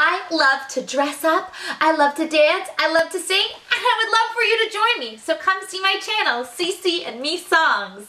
I love to dress up, I love to dance, I love to sing, and I would love for you to join me. So come see my channel, CC and Me Songs.